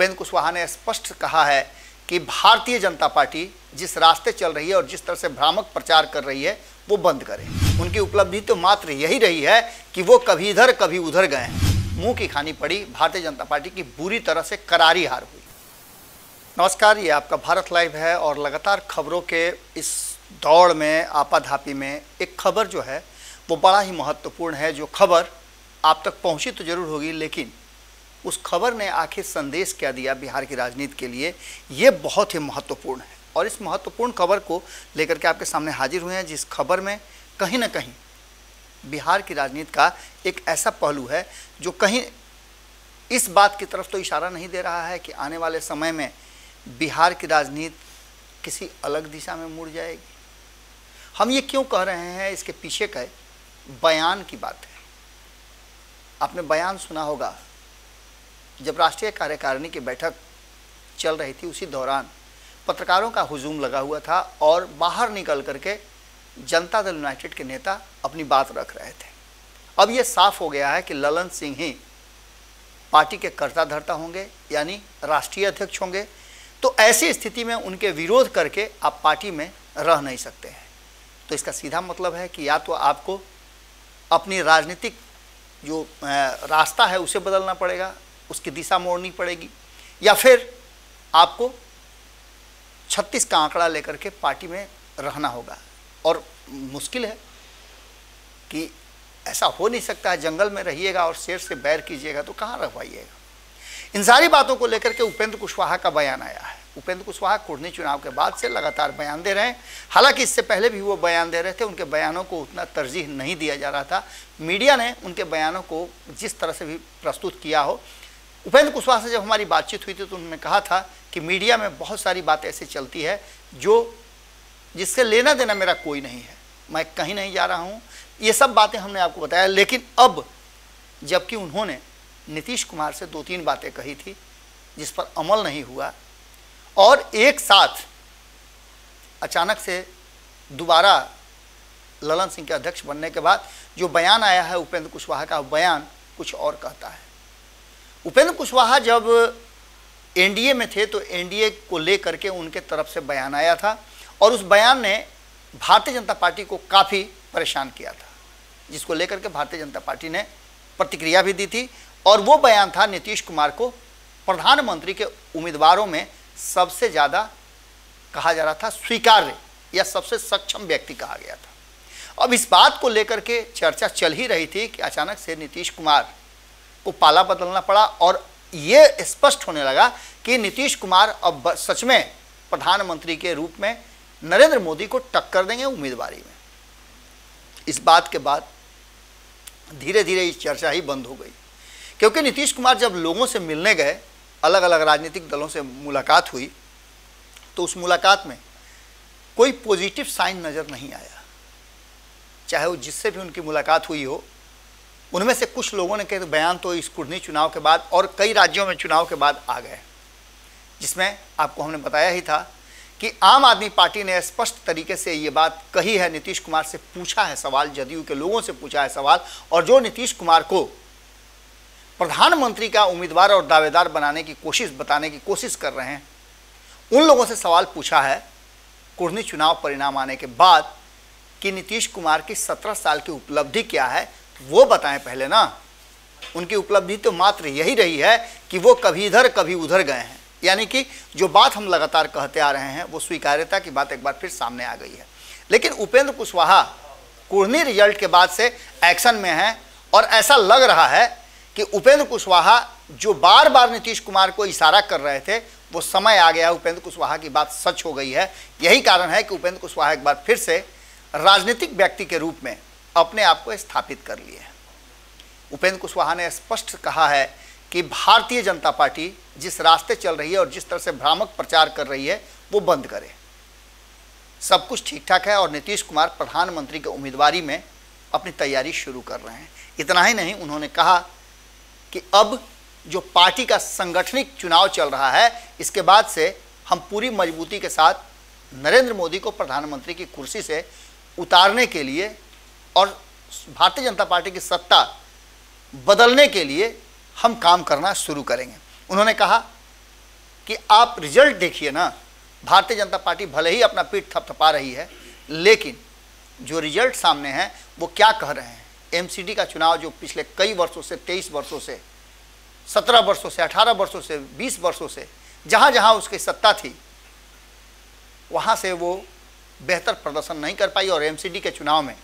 उपेंद्र कुशवाहा ने स्पष्ट कहा है कि भारतीय जनता पार्टी जिस रास्ते चल रही है और जिस तरह से भ्रामक प्रचार कर रही है, वो बंद करें। उनकी उपलब्धि तो मात्र यही रही है कि वो कभी इधर, कभी उधर गए मुँह की खानी पड़ी, भारतीय जनता पार्टी की बुरी तरह से करारी हार हुई। नमस्कार, ये आपका भारत लाइव है और लगातार खबरों के इस दौड़ में, आपाधापी में एक खबर जो है, वो बड़ा ही महत्वपूर्ण है। जो खबर आप तक पहुँची तो ज़रूर होगी, लेकिन उस खबर ने आखिर संदेश क्या दिया बिहार की राजनीति के लिए? ये बहुत ही महत्वपूर्ण है। और इस महत्वपूर्ण खबर को लेकर के आपके सामने हाजिर हुए हैं, जिस खबर में कहीं ना कहीं बिहार की राजनीति का एक ऐसा पहलू है, जो कहीं इस बात की तरफ़ तो इशारा नहीं दे रहा है कि आने वाले समय में बिहार की राजनीति किसी अलग दिशा में मुड़ जाएगी। हम ये क्यों कह रहे हैं? इसके पीछे का बयान की बात है। आपने बयान सुना होगा जब राष्ट्रीय कार्यकारिणी की बैठक चल रही थी उसी दौरान पत्रकारों का हुजूम लगा हुआ था और बाहर निकल करके जनता दल यूनाइटेड के नेता अपनी बात रख रहे थे। अब ये साफ़ हो गया है कि ललन सिंह ही पार्टी के कर्ता धर्ता होंगे, यानी राष्ट्रीय अध्यक्ष होंगे। तो ऐसी स्थिति में उनके विरोध करके आप पार्टी में रह नहीं सकते हैं। तो इसका सीधा मतलब है कि या तो आपको अपनी राजनीतिक जो रास्ता है उसे बदलना पड़ेगा उसकी दिशा मोड़नी पड़ेगी। या फिर आपको 36 का आंकड़ा लेकर के पार्टी में रहना होगा। और मुश्किल है कि ऐसा हो नहीं सकता है जंगल में रहिएगा और शेर से बैर कीजिएगा तो कहाँ रह पाइएगा इन सारी बातों को लेकर के उपेंद्र कुशवाहा का बयान आया है। उपेंद्र कुशवाहा कुर्नी चुनाव के बाद से लगातार बयान दे रहे हैं। हालाँकि इससे पहले भी वो बयान दे रहे थे, उनके बयानों को उतना तरजीह नहीं दिया जा रहा था। मीडिया ने उनके बयानों को जिस तरह से भी प्रस्तुत किया हो उपेंद्र कुशवाहा से जब हमारी बातचीत हुई थी तो उन्होंने कहा था कि मीडिया में बहुत सारी बातें ऐसी चलती है जो जिससे लेना देना मेरा कोई नहीं है। मैं कहीं नहीं जा रहा हूँ। ये सब बातें हमने आपको बताया, लेकिन अब जबकि उन्होंने नीतीश कुमार से दो तीन बातें कही थी, जिस पर अमल नहीं हुआ, और एक साथ अचानक से दोबारा ललन सिंह के अध्यक्ष बनने के बाद जो बयान आया है उपेंद्र कुशवाहा का बयान कुछ और कहता है। उपेंद्र कुशवाहा जब एनडीए में थे तो एनडीए को लेकर के उनके तरफ़ से बयान आया था और उस बयान ने भारतीय जनता पार्टी को काफ़ी परेशान किया था, जिसको लेकर के भारतीय जनता पार्टी ने प्रतिक्रिया भी दी थी और वो बयान था नीतीश कुमार को प्रधानमंत्री के उम्मीदवारों में सबसे ज़्यादा कहा जा रहा था स्वीकार्य या सबसे सक्षम व्यक्ति कहा गया था। अब इस बात को लेकर के चर्चा चल ही रही थी कि अचानक से नीतीश कुमार को पाला बदलना पड़ा और ये स्पष्ट होने लगा कि नीतीश कुमार अब सच में प्रधानमंत्री के रूप में नरेंद्र मोदी को टक्कर देंगे उम्मीदवारी में। इस बात के बाद धीरे धीरे ये चर्चा ही बंद हो गई। क्योंकि नीतीश कुमार जब लोगों से मिलने गए अलग अलग राजनीतिक दलों से मुलाकात हुई तो उस मुलाकात में कोई पॉजिटिव साइन नज़र नहीं आया। चाहे वो जिससे भी उनकी मुलाकात हुई हो उनमें से कुछ लोगों ने कहे, बयान तो इस कुर्नी चुनाव के बाद और कई राज्यों में चुनाव के बाद आ गए जिसमें आपको हमने बताया ही था कि आम आदमी पार्टी ने स्पष्ट तरीके से ये बात कही है। नीतीश कुमार से पूछा है सवाल, जदयू के लोगों से पूछा है सवाल, और जो नीतीश कुमार को प्रधानमंत्री का उम्मीदवार और दावेदार बनाने की कोशिश, बताने की कोशिश कर रहे हैं, उन लोगों से सवाल पूछा है, कुर्नी चुनाव परिणाम आने के बाद कि नीतीश कुमार की सत्रह साल की उपलब्धि क्या है? वो बताएँ पहले ना, उनकी उपलब्धि तो मात्र यही रही है कि वो कभी इधर, कभी उधर गए हैं। यानी कि जो बात हम लगातार कहते आ रहे हैं, वो स्वीकार्यता की बात एक बार फिर सामने आ गई है। लेकिन उपेंद्र कुशवाहा कुर्नी रिज़ल्ट के बाद से एक्शन में हैं और ऐसा लग रहा है कि उपेंद्र कुशवाहा जो बार बार नीतीश कुमार को इशारा कर रहे थे, वो समय आ गया, उपेंद्र कुशवाहा की बात सच हो गई है। यही कारण है कि उपेंद्र कुशवाहा एक बार फिर से राजनीतिक व्यक्ति के रूप में अपने आप को स्थापित कर लिए उपेंद्र कुशवाहा ने स्पष्ट कहा है कि भारतीय जनता पार्टी जिस रास्ते चल रही है और जिस तरह से भ्रामक प्रचार कर रही है, वो बंद करे। सब कुछ ठीक ठाक है और नीतीश कुमार प्रधानमंत्री के उम्मीदवारी में अपनी तैयारी शुरू कर रहे हैं। इतना ही नहीं, उन्होंने कहा कि अब जो पार्टी का संगठनिक चुनाव चल रहा है, इसके बाद से हम पूरी मजबूती के साथ नरेंद्र मोदी को प्रधानमंत्री की कुर्सी से उतारने के लिए और भारतीय जनता पार्टी की सत्ता बदलने के लिए हम काम करना शुरू करेंगे। उन्होंने कहा कि आप रिज़ल्ट देखिए ना, भारतीय जनता पार्टी भले ही अपना पीठ थपथपा रही है, लेकिन जो रिज़ल्ट सामने हैं, वो क्या कह रहे हैं? एमसीडी का चुनाव जो पिछले कई वर्षों से, तेईस वर्षों से, सत्रह वर्षों से, अठारह वर्षों से, बीस वर्षों से जहाँ जहाँ उसकी सत्ता थी, वहाँ से वो बेहतर प्रदर्शन नहीं कर पाई और एमसीडी के चुनाव में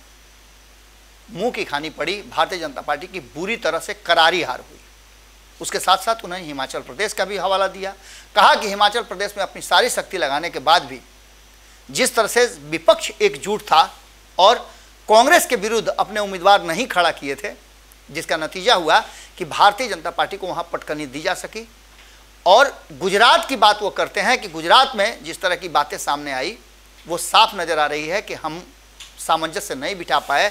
मुँह की खानी पड़ी, भारतीय जनता पार्टी की बुरी तरह से करारी हार हुई। उसके साथ साथ उन्होंने हिमाचल प्रदेश का भी हवाला दिया। कहा कि हिमाचल प्रदेश में अपनी सारी शक्ति लगाने के बाद भी जिस तरह से विपक्ष एकजुट था और कांग्रेस के विरुद्ध अपने उम्मीदवार नहीं खड़ा किए थे, जिसका नतीजा हुआ कि भारतीय जनता पार्टी को वहाँ पटकनी दी जा सकी। और गुजरात की बात वो करते हैं कि गुजरात में जिस तरह की बातें सामने आई, वो साफ़ नज़र आ रही है कि हम सामंजस्य नहीं बिठा पाए।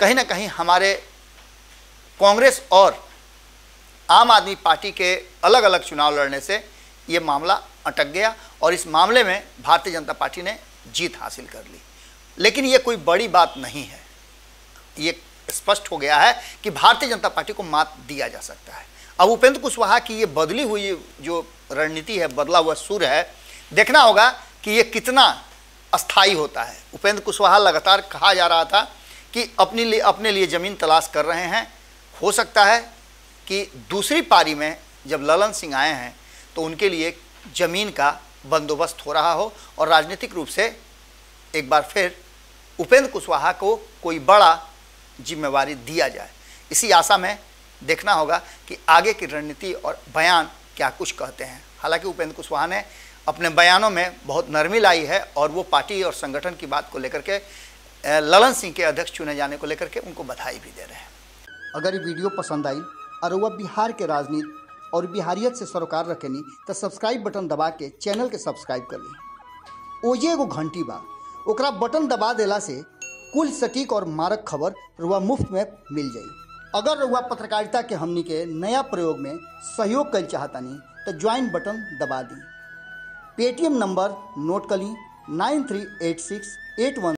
कहीं ना कहीं हमारे कांग्रेस और आम आदमी पार्टी के अलग अलग चुनाव लड़ने से ये मामला अटक गया और इस मामले में भारतीय जनता पार्टी ने जीत हासिल कर ली। लेकिन ये कोई बड़ी बात नहीं है। ये स्पष्ट हो गया है कि भारतीय जनता पार्टी को मात दिया जा सकता है। अब उपेंद्र कुशवाहा की ये बदली हुई जो रणनीति है, बदला हुआ सुर है, देखना होगा कि ये कितना अस्थाई होता है। उपेंद्र कुशवाहा लगातार कहा जा रहा था कि अपने लिए अपने लिए ज़मीन तलाश कर रहे हैं। हो सकता है कि दूसरी पारी में जब ललन सिंह आए हैं तो उनके लिए ज़मीन का बंदोबस्त हो रहा हो और राजनीतिक रूप से एक बार फिर उपेंद्र कुशवाहा को कोई बड़ा जिम्मेवारी दिया जाए। इसी आशा में देखना होगा कि आगे की रणनीति और बयान क्या कुछ कहते हैं। हालाँकि उपेंद्र कुशवाहा ने अपने बयानों में बहुत नरमी लाई है और वो पार्टी और संगठन की बात को लेकर के ललन सिंह के अध्यक्ष चुने जाने को लेकर के उनको बधाई भी दे रहे हैं। अगर ये वीडियो पसंद आई, और वह बिहार के राजनीति और बिहारियत से सरोकार रखेनी तो सब्सक्राइब बटन दबा के चैनल के सब्सक्राइब कर ली। ओजे एगो घंटी बा। ओकरा बटन दबा देला से कुल सटीक और मारक खबर रुआ मुफ़्त में मिल जाई। अगर रुआ पत्रकारिता के हमनी के नया प्रयोग में सहयोग कर चाहतनी तो ज्वाइन बटन दबा दी। पेटीएम नंबर नोट कर ली nine three eight six eight one